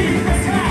Jesus Christ.